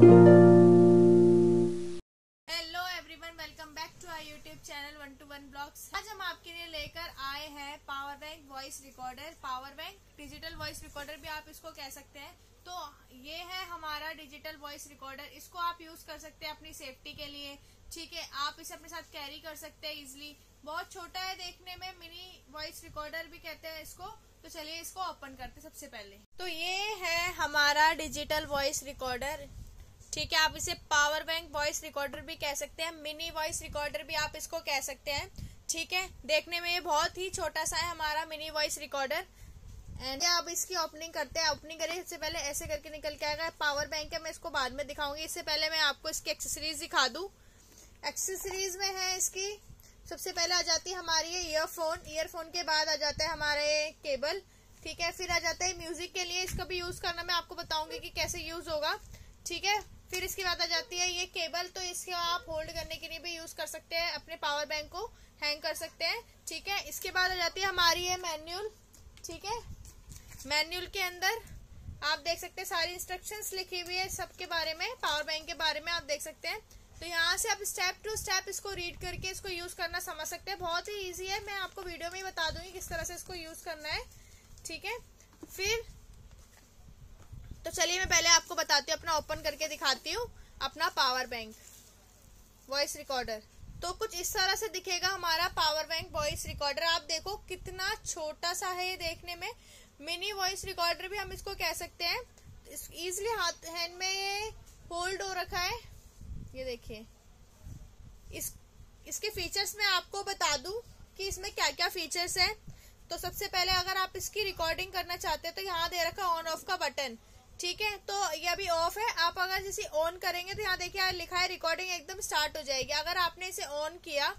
Hello everyone welcome back to our YouTube channel one two one blogs आज हम आपके लिए लेकर आए हैं power bank voice recorder power bank digital voice recorder भी आप इसको कह सकते हैं। तो ये है हमारा डिजिटल वॉइस रिकॉर्डर इसको आप यूज़ कर सकते हैं अपनी सेफ्टी के लिए। ठीक है, आप इसे अपने साथ कैरी कर सकते हैं इजिली बहुत छोटा है देखने में मिनी वॉइस रिकॉर्डर भी कहते हैं इसको। तो चलिए इसको ओपन करते सबसे पहले। तो ये है हमारा डिजिटल वॉइस रिकॉर्डर ठीक है, आप इसे पावर बैंक वॉइस रिकॉर्डर भी कह सकते हैं मिनी वॉइस रिकॉर्डर भी आप इसको कह सकते हैं। ठीक है, देखने में ये बहुत ही छोटा सा है हमारा मिनी वॉइस रिकॉर्डर एंड अब इसकी ओपनिंग करते हैं। ओपनिंग करिए इससे पहले ऐसे करके निकल के आएगा। पावर बैंक है, मैं इसको बाद में दिखाऊँगी। इससे पहले मैं आपको इसकी एक्सेसरीज दिखा दू। एक्सेसरीज में है इसकी, सबसे पहले आ जाती है हमारी ईयरफोन ईयरफोन के बाद आ जाता है हमारे केबल ठीक है, फिर आ जाता है म्यूज़िक के लिए। इसका भी यूज़ करना मैं आपको बताऊँगी कि कैसे यूज़ होगा। ठीक है फिर इसके बाद आ जाती है, ये केबल तो इसको आप होल्ड करने के लिए भी यूज़ कर सकते हैं, अपने पावर बैंक को हैंग कर सकते हैं, ठीक है? इसके बाद आ जाती है हमारी ये मैन्यूल ठीक है? मैन्यूल के अंदर आप देख सकते हैं सारी इंस्ट्रक्शंस लिखी हुई है सबके बारे में पावर बैंक के बारे में आप देख सकते हैं। तो यहाँ से आप स्टेप टू स्टेप इसको रीड करके इसको यूज़ करना समझ सकते हैं। बहुत ही ईजी है, मैं आपको वीडियो में ही बता दूँगी किस तरह से इसको यूज़ करना है, ठीक है? फिर तो चलिए मैं पहले आपको बताती हूँ, अपना ओपन करके दिखाती हूँ, अपना पावर बैंक वॉइस रिकॉर्डर तो कुछ इस तरह से दिखेगा हमारा पावर बैंक वॉइस रिकॉर्डर आप देखो कितना छोटा सा है ये देखने में. मिनी वॉइस रिकॉर्डर भी हम इसको कह सकते हैं. इजिली हाथ हैंड में ये होल्ड हो रखा है. ये देखिए. इस, इसके फीचर्स मैं आपको बता दूँ कि इसमें क्या क्या फीचर्स हैं. तो सबसे पहले अगर आप इसकी रिकॉर्डिंग करना चाहते हैं तो यहाँ दे रखा ऑन ऑफ़ का बटन ठीक है? तो ये अभी ऑफ़ है। आप अगर जैसे ऑन करेंगे तो यहाँ देखिए लिखा है रिकॉर्डिंग एकदम स्टार्ट हो जाएगी। अगर आपने इसे ऑन किया,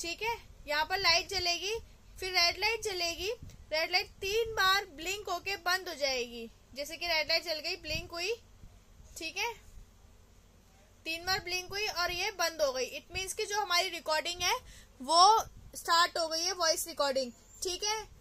ठीक है? यहाँ पर लाइट जलेगी, फिर रेड लाइट जलेगी। रेड लाइट तीन बार ब्लिंक होके बंद हो जाएगी। जैसे कि रेड लाइट जल गई ब्लिंक हुई, ठीक है? तीन बार ब्लिंक हुई और ये बंद हो गई। इट मीन्स की जो हमारी रिकॉर्डिंग है, वो स्टार्ट हो गई है वॉइस रिकॉर्डिंग ठीक है?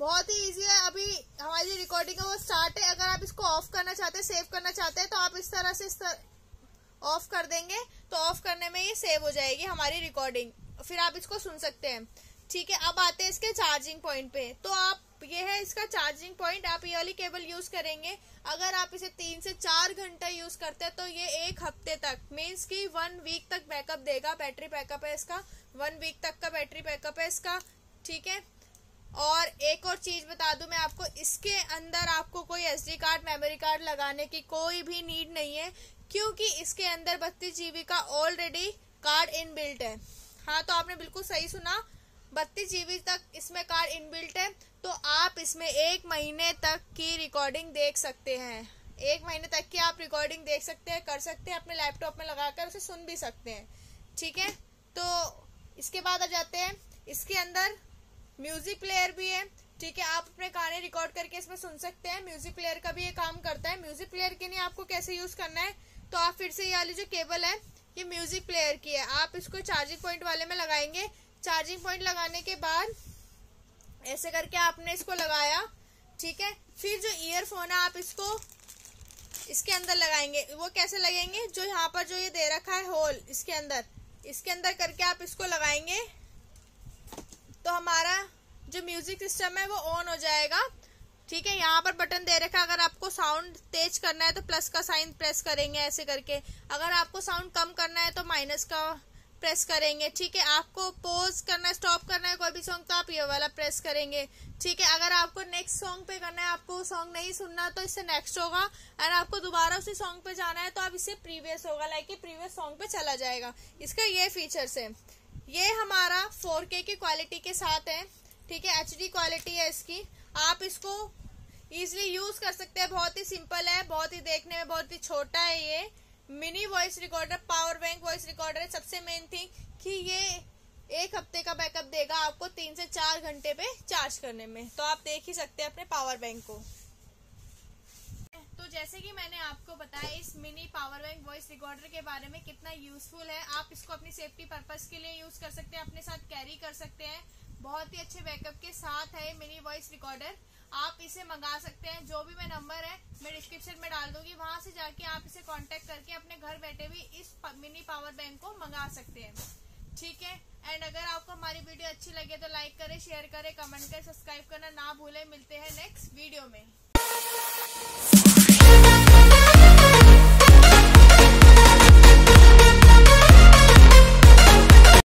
बहुत ही इजी है। अभी हमारी रिकॉर्डिंग है, वो स्टार्ट है। अगर आप इसको ऑफ़ करना चाहते हैं सेव करना चाहते हैं तो आप इस तरह से इस तरह ऑफ़ कर देंगे तो ऑफ़ करने में ये सेव हो जाएगी हमारी रिकॉर्डिंग फिर आप इसको सुन सकते हैं। ठीक है, अब आते हैं इसके चार्जिंग पॉइंट पे। तो आप, ये है इसका चार्जिंग पॉइंट आप ये वाली केबल यूज़ करेंगे। अगर आप इसे तीन से चार घंटा यूज़ करते हैं तो ये एक हफ़्ते तक। मीन्स की वन वीक तक बैकअप देगा। बैटरी बैकअप है इसका। वन वीक तक का बैटरी बैकअप है इसका। ठीक है? और एक और चीज़ बता दूँ मैं आपको, इसके अंदर आपको कोई एसडी कार्ड मेमोरी कार्ड लगाने की कोई भी नीड नहीं है, क्योंकि इसके अंदर बत्तीस जीबी का ऑलरेडी कार्ड इनबिल्ट है। हाँ तो आपने बिल्कुल सही सुना, बत्तीस जीबी तक इसमें कार्ड इनबिल्ट है तो आप इसमें एक महीने तक की रिकॉर्डिंग देख सकते हैं। एक महीने तक की आप रिकॉर्डिंग देख सकते हैं, कर सकते हैं, अपने लैपटॉप में लगाकर उसे सुन भी सकते हैं। ठीक है? तो इसके बाद आ जाते हैं, इसके अंदर म्यूज़िक प्लेयर भी है। ठीक है, आप अपने गाने रिकॉर्ड करके इसमें सुन सकते हैं। म्यूज़िक प्लेयर का भी ये काम करता है। म्यूज़िक प्लेयर के लिए आपको कैसे यूज़ करना है तो आप फिर से ये वाली जो केबल है, ये म्यूज़िक प्लेयर की है। आप इसको चार्जिंग पॉइंट वाले में लगाएँगे। चार्जिंग पॉइंट लगाने के बाद ऐसे करके आपने इसको लगाया। ठीक है, फिर जो ईयरफोन है, आप इसको इसके अंदर लगाएँगे। वो कैसे लगेंगे? जो यहाँ पर जो ये दे रखा है होल इसके अंदर। इसके अंदर करके आप इसको लगाएँगे। तो हमारा जो म्यूज़िक सिस्टम है वो ऑन हो जाएगा। ठीक है, यहाँ पर बटन दे रखा है। अगर आपको साउंड तेज करना है तो प्लस का साइन प्रेस करेंगे ऐसे करके। अगर आपको साउंड कम करना है तो माइनस का प्रेस करेंगे। ठीक है, आपको पोज करना है स्टॉप करना है कोई भी सॉन्ग तो आप ये वाला प्रेस करेंगे। ठीक है, अगर आपको नेक्स्ट सॉन्ग पे करना है, आपको सॉन्ग नहीं सुनना तो इससे नेक्स्ट होगा। और आपको दोबारा उसी सॉन्ग पे जाना है तो आप इससे प्रीवियस होगा लाइक प्रीवियस सॉन्ग पे चला जाएगा। इसका ये फीचर्स है। ये हमारा 4K की क्वालिटी के साथ है, ठीक है? एचडी क्वालिटी है इसकी। आप इसको इजिली यूज़ कर सकते हैं। बहुत ही सिंपल है, बहुत ही देखने में बहुत ही छोटा है ये। Mini voice recorder power bank voice recorder है। सबसे मेन थिंग कि ये एक हफ़्ते का बैकअप देगा आपको तीन से चार घंटे पे चार्ज करने में। तो आप देख ही सकते हैं अपने पावर बैंक को। जैसे कि मैंने आपको बताया, इस mini power bank voice recorder के बारे में कितना यूजफुल है। आप इसको अपनी सेफ्टी पर्पज के लिए यूज़ कर सकते हैं, अपने साथ कैरी कर सकते हैं। बहुत ही अच्छे बैकअप के साथ है मिनी वॉइस रिकॉर्डर आप इसे मंगा सकते हैं, जो भी मैं नंबर है, मैं डिस्क्रिप्शन में डाल दूँगी। वहाँ से जाके आप इसे कांटेक्ट करके अपने घर बैठे भी इस मिनी पावर बैंक को मंगा सकते हैं। ठीक है? एंड अगर आपको हमारी वीडियो अच्छी लगे तो लाइक करें शेयर करें कमेंट करें सब्सक्राइब करना ना भूलें। मिलते हैं नेक्स्ट वीडियो में।